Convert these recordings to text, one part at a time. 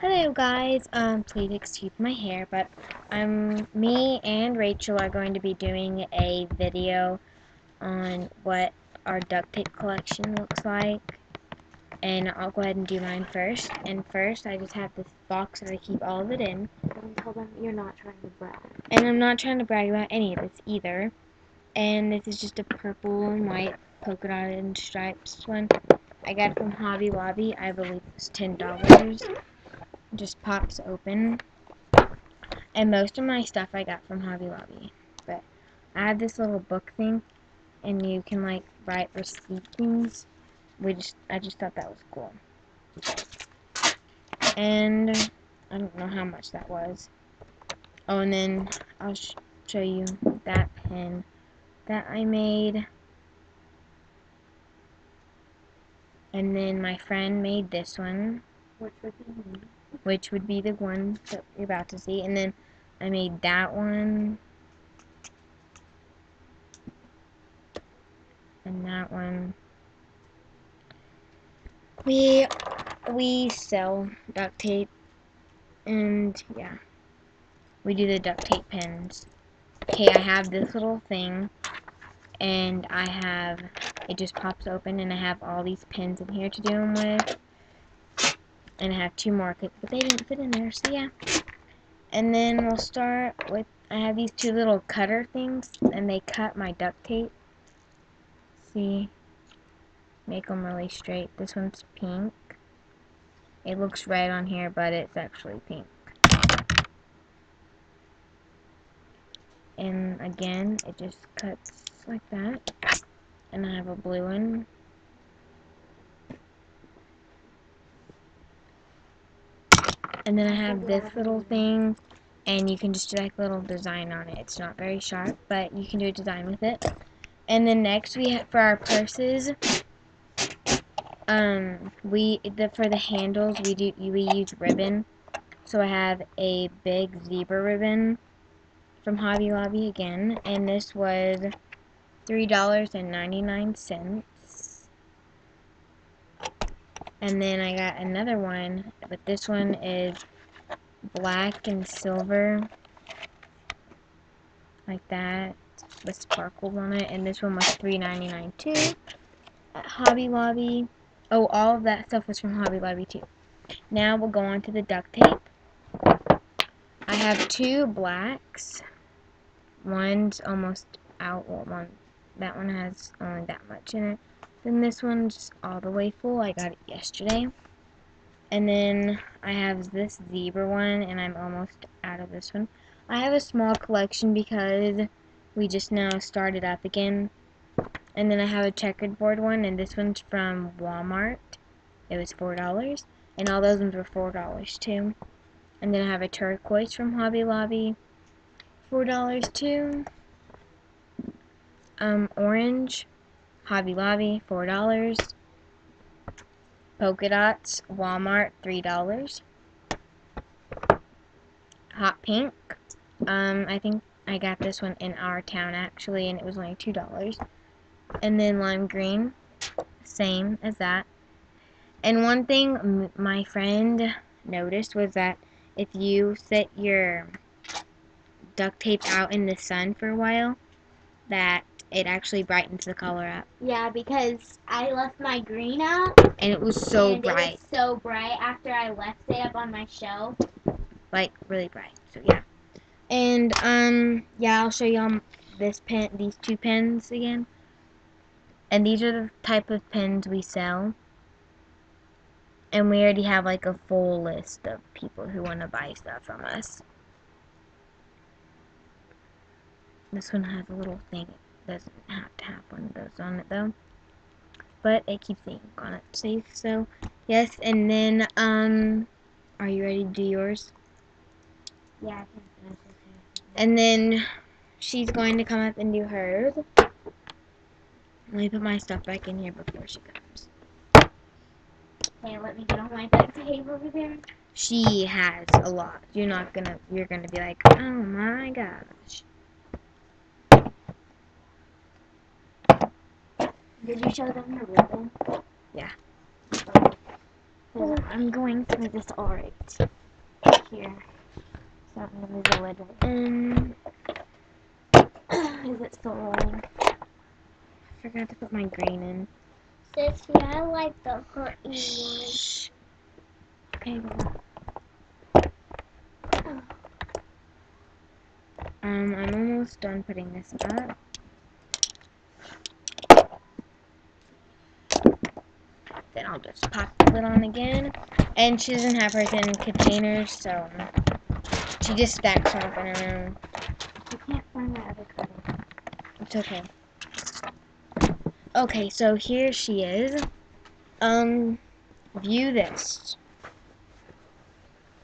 Hello guys, um, please excuse my hair, but um, me and Rachel are going to be doing a video on what our duct tape collection looks like. And I'll go ahead and do mine first. And first, I just have this box that I keep all of it in. Don't tell them you're not trying to brag. And I'm not trying to brag about any of this either. And this is just a purple and white polka dotted and stripes one. I got it from Hobby Lobby. I believe it was $10 just pops open. And most of my stuff I got from Hobby Lobby. But I have this little book thing, and you can like write receipt things. I just thought that was cool. And I don't know how much that was. Oh, and then I'll sh show you that pen that I made. And then my friend made this one. Which me. Which would be the one that you're about to see. And then I made that one. And that one. We we sell duct tape and yeah. We do the duct tape pins. Okay, I have this little thing and I have it just pops open and I have all these pins in here to do them with and I have two more, but they didn't fit in there, so yeah. And then we'll start with, I have these two little cutter things, and they cut my duct tape. See? Make them really straight. This one's pink. It looks red on here, but it's actually pink. And again, it just cuts like that. And I have a blue one. And then I have this little thing, and you can just do like a little design on it. It's not very sharp, but you can do a design with it. And then next we have for our purses, um, we the for the handles we do we use ribbon. So I have a big zebra ribbon from Hobby Lobby again, and this was three dollars and then I got another one, but this one is black and silver. Like that. With sparkles on it. And this one was $3.99 too. At Hobby Lobby. Oh, all of that stuff was from Hobby Lobby too. Now we'll go on to the duct tape. I have two blacks. One's almost out. Well, one, that one has only that much in it. Then this one's all the way full. I got it yesterday. And then I have this zebra one, and I'm almost out of this one. I have a small collection because we just now started up again. And then I have a checkered board one, and this one's from Walmart. It was $4. And all those ones were $4 too. And then I have a turquoise from Hobby Lobby. $4 too. Um, orange Hobby Lobby, $4. Polka Dots, Walmart, $3. Hot Pink, um, I think I got this one in our town actually, and it was only $2. And then Lime Green, same as that. And one thing my friend noticed was that if you set your duct tape out in the sun for a while, that it actually brightens the color up. Yeah, because I left my green out. And it was so bright. It was so bright after I left it up on my shelf. Like, really bright. So, yeah. And, um, yeah, I'll show you all this pen, these two pens again. And these are the type of pens we sell. And we already have, like, a full list of people who want to buy stuff from us. This one has a little thing It doesn't have to have one of those on it though. But it keeps the ink on it safe, so yes, and then um are you ready to do yours? Yeah, I can finish And then she's going to come up and do hers. Let me put my stuff back in here before she comes. Okay, let me get on my duct tape over there. She has a lot. You're not gonna you're gonna be like, oh my gosh. Did you show them the ribbon? Yeah. Oh, I'm going through this all right. Here. So I'm gonna move the lid. Um, Is it still rolling? I forgot to put my green in. Sissy, I like the honey one. Shh. Okay, well. Um, I'm almost done putting this up. I'll just pop the lid on again. And she doesn't have hers in containers, so she just stacks them up in her own. I can't find my other cutter. It's okay. Okay, so here she is. Um, view this.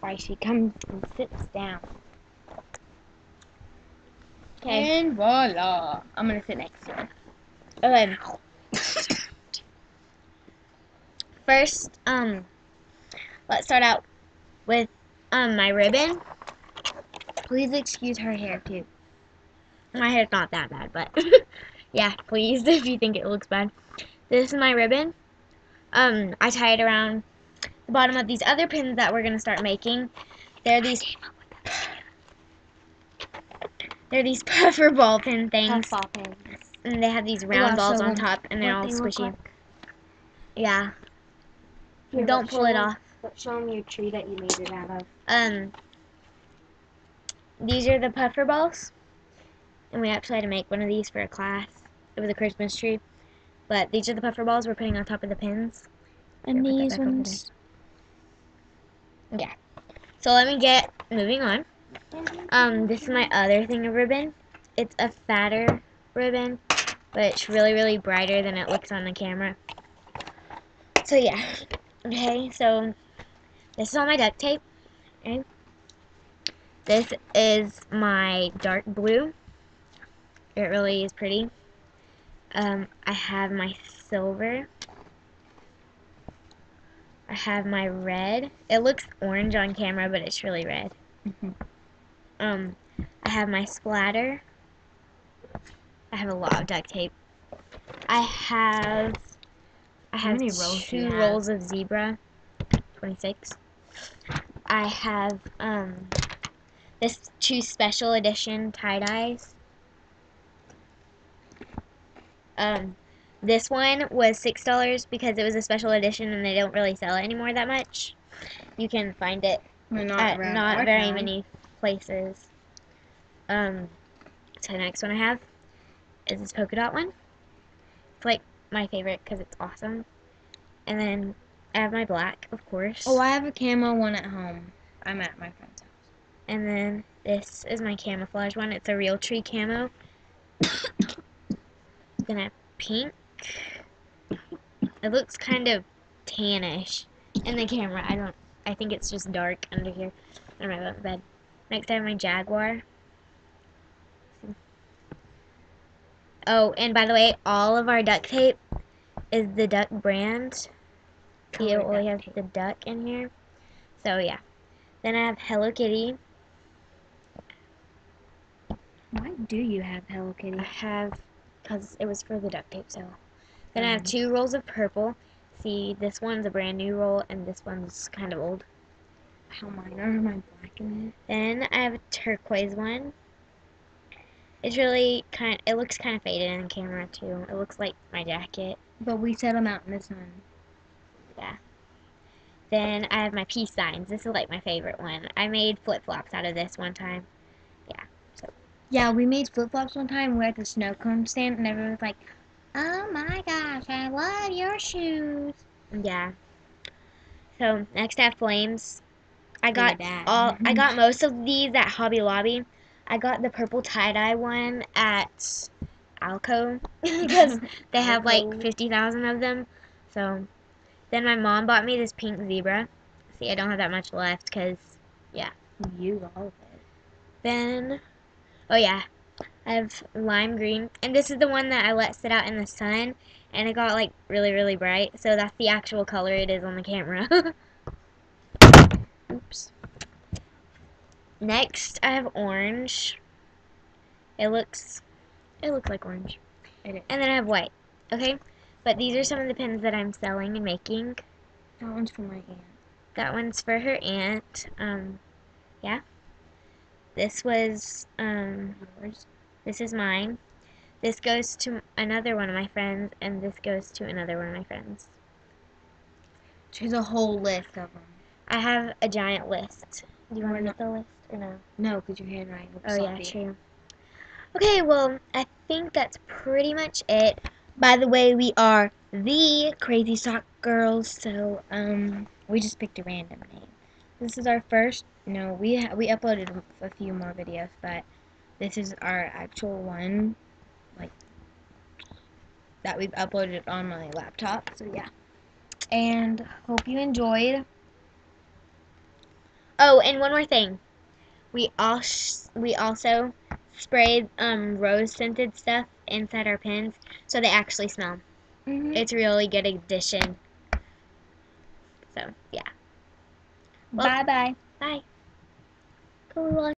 Why she comes and sits down. Okay. And voila. I'm gonna sit next to her. Okay. First, um, let's start out with um my ribbon. Please excuse her hair too. My hair's not that bad, but yeah, please if you think it looks bad. This is my ribbon. Um, I tie it around the bottom of these other pins that we're gonna start making. They're these. They're these puffer ball pin things, Puff ball pins. and they have these round balls on top, and they're all what they look squishy. like. Yeah, Here, don't pull it off. But show them your tree that you made it out of. Um, these are the puffer balls, and we actually had to make one of these for a class. It was a Christmas tree, but these are the puffer balls we're putting on top of the pins. And Here, these ones. Yeah. So let me get moving on. Um, this is my other thing of ribbon. It's a fatter ribbon, but it's really, really brighter than it looks on the camera. So yeah. Okay, so this is all my duct tape. Okay. This is my dark blue. It really is pretty. Um, I have my silver. I have my red. It looks orange on camera, but it's really red. Mhm. Um, I have my splatter. I have a lot of duct tape. I have I have many rolls two have? rolls of zebra. Twenty six. I have um this two special edition tie dyes. Um this one was six dollars because it was a special edition and they don't really sell it anymore that much. You can find it Not at not very many places. Um, so the next one I have is this polka dot one. It's like my favorite because it's awesome. And then I have my black, of course. Oh, I have a camo one at home. I'm at my friend's house. And then this is my camouflage one. It's a Realtree camo. then I have pink. It looks kind of tannish in the camera. I don't. I think it's just dark under here under my bunk bed. Next, I have my Jaguar. Oh, and by the way, all of our duct tape is the Duck brand. You Color only have the duck in here. So yeah. Then I have Hello Kitty. Why do you have Hello Kitty? I have, because it was for the duct tape, so. Then I have Mhm. two rolls of purple. See, this one's a brand new roll, and this one's kind of old. How mine are my black in it? Then I have a turquoise one. It's really kind. Of, It looks kind of faded in the camera too. It looks like my jacket. But we set them out in the sun. Yeah. Then I have my peace signs. This is like my favorite one. I made flip flops out of this one time. Yeah, So. Yeah, we made flip flops one time. We are at the snow cone stand, and everyone was like, "Oh my gosh, I love your shoes." Yeah. So next I have flames. I got all. I got most of these at Hobby Lobby. I got the purple tie dye one at Alco because they have like fifty thousand of them. So then my mom bought me this pink zebra. See, I don't have that much left because yeah. You all of it. then, oh yeah, I have lime green, and this is the one that I let sit out in the sun, and it got like really really bright. So that's the actual color it is on the camera. Next, I have orange. It looks, it looks like orange. And then I have white. Okay, but these are some of the pins that I'm selling and making. That one's for my aunt. That one's for her aunt. Um, yeah. This was, um, Yours. this is mine. This goes to another one of my friends, and this goes to another one of my friends. She's a whole list of them. I have a giant list. Do you want to get the list or no? No, because your handwriting looks Oh yeah, true. Okay, well, I think that's pretty much it. By the way, we are the Crazy Sock Girls, so um, We just picked a random name. This is our first. No, we ha- we uploaded a few more videos, but this is our actual one, like that we've uploaded on my laptop. So yeah, and hope you enjoyed. Oh, and one more thing, we all we also sprayed um rose scented stuff inside our pens, so they actually smell. Mm-hmm. It's a really good addition. So yeah, well- bye bye. bye. Cool.